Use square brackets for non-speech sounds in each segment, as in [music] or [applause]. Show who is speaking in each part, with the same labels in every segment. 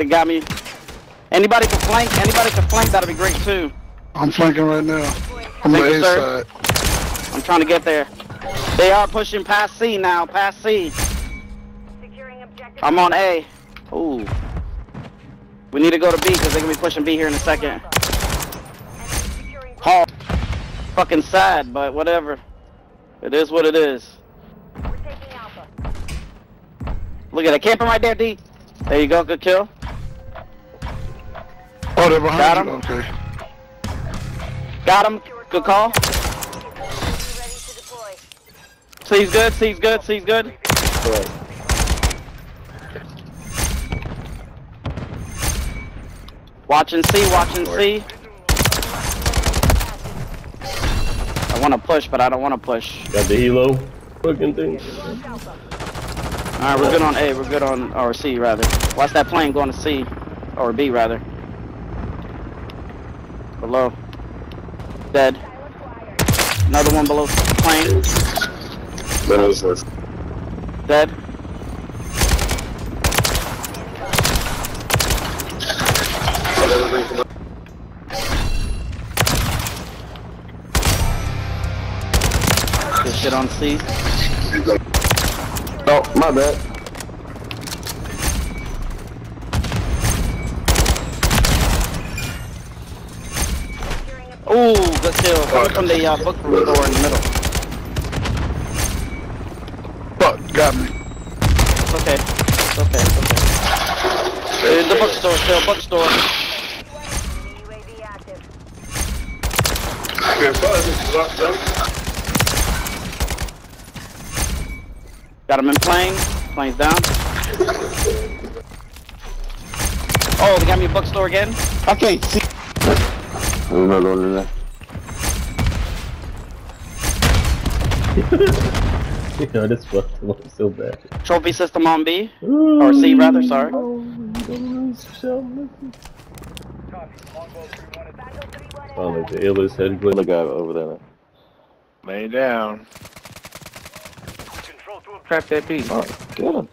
Speaker 1: they got me. Anybody can flank. Anybody can flank. That'd be great too.
Speaker 2: I'm flanking right now. I'm
Speaker 1: Thank
Speaker 2: the
Speaker 1: you,
Speaker 2: A
Speaker 1: sir.
Speaker 2: side.
Speaker 1: I'm trying to get there. They are pushing past C now. Past C.
Speaker 3: Securing objective.
Speaker 1: I'm on A. Ooh. We need to go to B because they're gonna be pushing B here in a second.
Speaker 3: Enemy securing
Speaker 1: Hall. Fucking sad, but whatever. It is what it is.
Speaker 3: We're taking Alpha.
Speaker 1: Look at that camping right there, D. There you go. Good kill.
Speaker 2: Oh, they're behind
Speaker 1: Got
Speaker 2: you?
Speaker 1: him.
Speaker 2: Okay.
Speaker 1: Got him. Good call.
Speaker 3: Ready good, deploy.
Speaker 1: C's good. C's good. Watch and see. Watch and see. I want to push, but I don't want to push.
Speaker 4: Got the helo fucking thing.
Speaker 1: All right, we're good on A. We're good on or C rather. Watch that plane going to C or B rather. Below. Dead. Another one below plane. Dead. Good shit on C.
Speaker 5: Oh, my bad.
Speaker 3: Securing objective.
Speaker 1: Ooh, good kill. Coming from the uh, book room door in the middle.
Speaker 2: Fuck, got me.
Speaker 1: It's okay. It's okay. It's okay. In the bookstore still. Bookstore.
Speaker 3: UAV active.
Speaker 1: Got him in plane. Plane's down. [laughs] Oh, they got me a bookstore again. Okay, see.
Speaker 5: We're not going in there.
Speaker 4: Yo, this fucked him up so bad.
Speaker 1: Trophy system on B. Or C, rather, sorry.
Speaker 4: Oh, Sound like the illest head glitch.
Speaker 5: Other guy over there.
Speaker 6: Lay down.
Speaker 7: Trap that B.
Speaker 5: Oh, get him.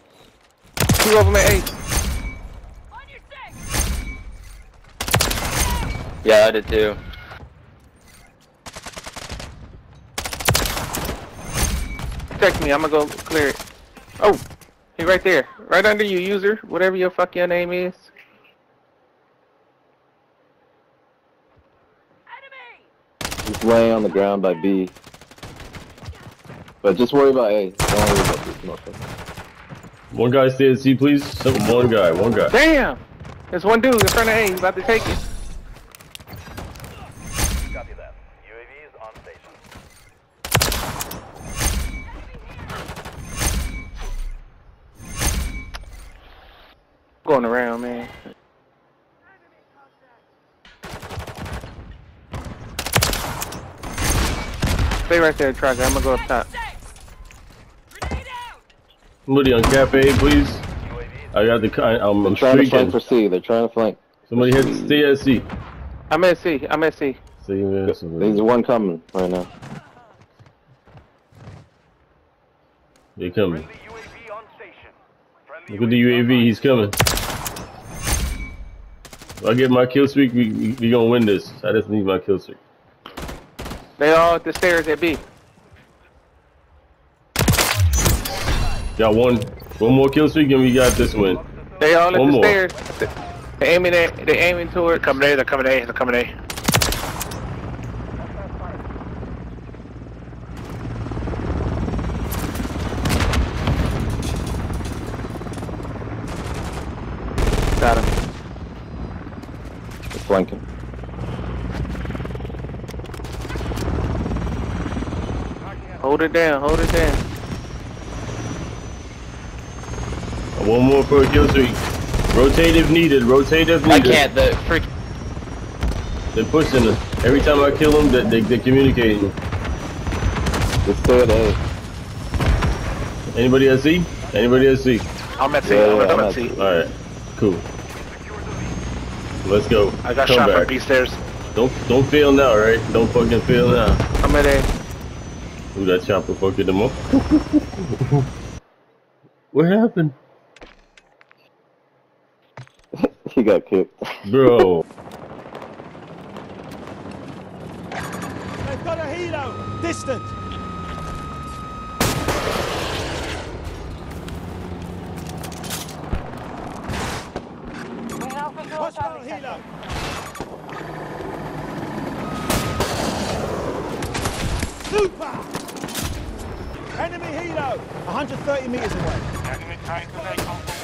Speaker 7: Two of them at A.
Speaker 8: Yeah, I did too.
Speaker 7: Protect me. I'm gonna go clear it. Oh, he right there, right under you, user. Whatever your fuck your name is.
Speaker 5: He's laying on the ground by B. But just worry about A. Don't worry about this nothing.
Speaker 4: One guy stay at C, please. One guy, one guy.
Speaker 7: Damn. There's one dude in front of A. He's about to take it. Going around, man. Stay right there, trucker. I'm gonna go up top.
Speaker 4: Somebody on Cap A, please. I got the. ki- I'm,
Speaker 5: They're
Speaker 4: I'm
Speaker 5: trying to flank for C. They're trying to flank.
Speaker 4: Somebody hit stay at C.
Speaker 7: I'm at C. I'm at C.
Speaker 4: See, man.
Speaker 5: There's one coming right now.
Speaker 4: They coming.
Speaker 6: UAV on station. Friendly
Speaker 4: Look at the UAV. He's coming. If I get my kill streak, we, we, we gonna win this. I just need my kill streak.
Speaker 7: They all at the stairs at B.
Speaker 4: Got one. One more kill streak and we got this win.
Speaker 7: They all at
Speaker 4: One
Speaker 7: the
Speaker 4: more.
Speaker 7: stairs. They aiming at. They aiming toward.
Speaker 6: Coming A, they're coming A, they're coming A.
Speaker 7: Got him.
Speaker 5: They're flanking.
Speaker 7: Hold it down. Hold it down.
Speaker 4: One more for a kill streak. Rotate if needed. Rotate if needed.
Speaker 8: I
Speaker 4: needed.
Speaker 8: can't. The freak.
Speaker 4: They're pushing us. Every time I kill them, they, they, they're communicating.
Speaker 5: They stay at A.
Speaker 4: Anybody at C? Anybody at C?
Speaker 6: I'm at C,
Speaker 5: Yeah,
Speaker 6: I'm, at, I'm
Speaker 5: I'm
Speaker 6: at
Speaker 5: at
Speaker 6: C.
Speaker 5: C.
Speaker 4: Alright. Cool. Let's go.
Speaker 6: I got
Speaker 4: Come
Speaker 6: shot
Speaker 4: back.
Speaker 6: from B stairs.
Speaker 4: Don't don't fail now, right? Don't fucking fail now.
Speaker 7: I'm at A.
Speaker 4: Ooh, that chopper fucking them up. [laughs] what happened? [laughs]
Speaker 5: He got kicked.
Speaker 4: Bro. [laughs]
Speaker 8: They've got a helo. Distant. Hostile helo. Super. Enemy helo. 130 meters away. Wally.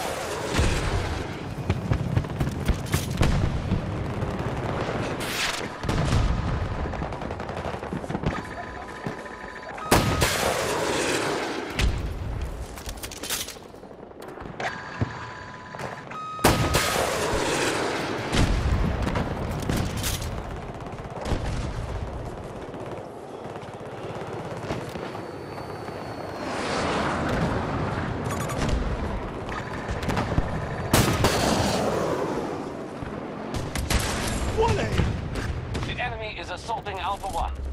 Speaker 9: Alpha 1.